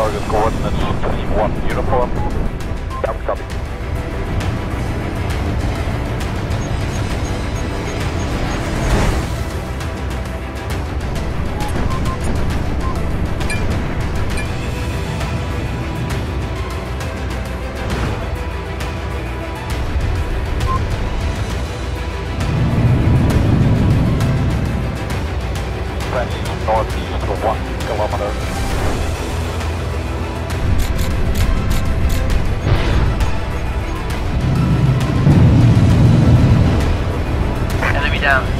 target coordinates 31 uniform. Down copy. Northeast for one kilometer. down.